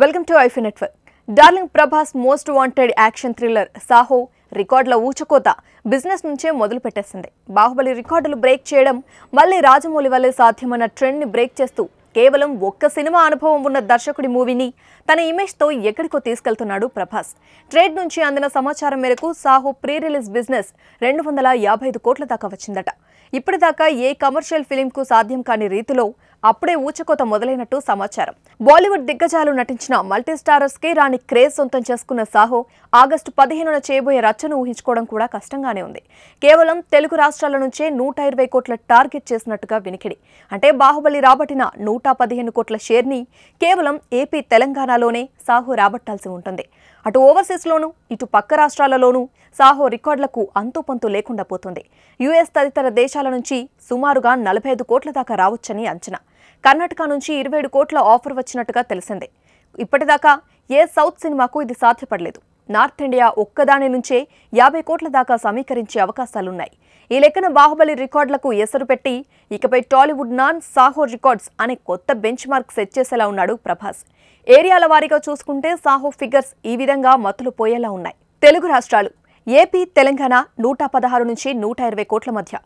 Welcome to iFi network. Darling Prabhas most wanted action thriller Saaho రికార్డుల ఊచకోత business నుంచే మొదలు పెట్టేసింది బాహుబలి రికార్డులు బ్రేక్ చేయడం మళ్ళీ రాజమౌళి వల్లే సాధ్యమన్న ట్రెండ్ని బ్రేక్ చేస్తూ కేవలం ఒక్క సినిమా అనుభవం ఉన్న దర్శకుడి మూవీని తన ఇమేజ్తో ఎక్కడికో తీసుకెళ్తున్నాడు ప్రభాస్. ట్రేడ్ నుంచి అందిన సమాచారం మేరకు సాహో ప్రీ రిలీజ్ బిజినెస్ రెండు వందల యాభై ఐదు కోట్ల దాకా వచ్చిందట. ఇప్పటిదాకా ఏ కమర్షియల్ ఫిలింకు సాధ్యం కాని రీతిలో అప్పుడే ఊచకోత మొదలైనట్టు సమాచారం. బాలీవుడ్ దిగ్గజాలు నటించిన మల్టీ స్టారర్స్కి రాని క్రేజ్ సొంతం చేసుకున్న సాహో ఆగస్టు పదిహేనున చేయబోయే రచ్చను ఊహించుకోవడం కూడా కష్టంగానే ఉంది. కేవలం తెలుగు రాష్ట్రాల నుంచే నూట ఇరవై కోట్ల టార్గెట్ చేసినట్టుగా వినికిడి. అంటే బాహుబలి రాబట్టిన నూట పదిహేను కోట్ల షేర్ని కేవలం ఏపీ తెలంగాణలోనే సాహో రాబట్టాల్సి ఉంటుంది. అటు ఓవర్సీస్లోనూ ఇటు పక్క రాష్ట్రాలలోనూ సాహో రికార్డులకు అంతుపంతు లేకుండా పోతుంది. యుఎస్ తదితర దేశాల నుంచి సుమారుగా నలభై ఐదు కోట్ల దాకా రావచ్చని అంచనా. కర్ణాటక నుంచి ఇరవై ఏడు కోట్ల ఆఫర్ వచ్చినట్టుగా తెలిసిందే. ఇప్పటిదాకా ఏ సౌత్ సినిమాకు ఇది సాధ్యపడలేదు. నార్త్ ఇండియా ఒక్కదాని నుంచే యాభై కోట్ల దాకా సమీకరించే అవకాశాలున్నాయి. ఈ లెక్కన బాహుబలి రికార్డులకు ఎసరు పెట్టి ఇకపై టాలీవుడ్ నాన్ సాహో రికార్డ్స్ అనే కొత్త బెంచ్ మార్క్ సెట్ చేసేలా ఉన్నాడు ప్రభాస్. ఏరియాల వారీగా చూసుకుంటే సాహో ఫిగర్స్ ఈ విధంగా మత్తులు పోయేలా ఉన్నాయి. తెలుగు రాష్ట్రాలు ఏపీ తెలంగాణ నూట పదహారు నుంచి నూట ఇరవై కోట్ల మధ్య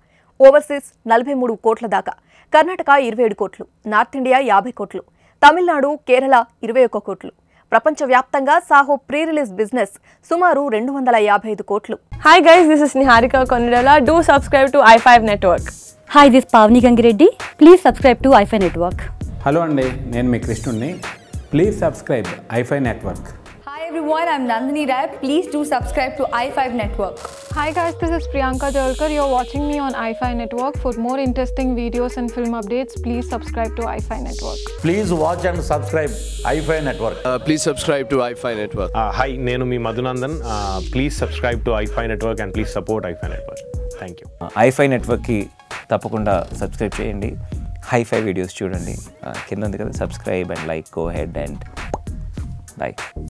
ఓవర్సీస్ నలభై మూడు కోట్ల దాకా. కర్ణాటక ఇరవై ఏడు కోట్లు నార్త్ ఇండియా యాభై కోట్లు తమిళనాడు కేరళ ఇరవై ఒక్క కోట్లు. ప్రపంచవ్యాప్తంగా సాహో ప్రీ రిలీజ్ బిజినెస్ సుమారు రెండు వందల యాభై ఐదు కోట్లు. Hi guys, this is Niharika Konidala. Do subscribe to i5 Network. Hi this Pavani Gangireddy please subscribe to iFi network hello అండి నేను మీ కృష్ణుడిని please subscribe iFi network everyone, I'm Nandini Rai. Please do subscribe to i5 Network. Hi guys, this is Priyanka Jalkar. You're watching me on iFi Network. For more interesting videos and film updates, please subscribe to iFi Network. Please watch and subscribe iFi Network. Uh, please subscribe to iFi Network. Hi నేను మీ Madhunandan please subscribe to iFi network and please support iFi network thank you iFi నెట్వర్క్కి తప్పకుండా subscribe చేయండి hi-fi videos చూడండి కింద ఉంది కదా subscribe and like go ahead and like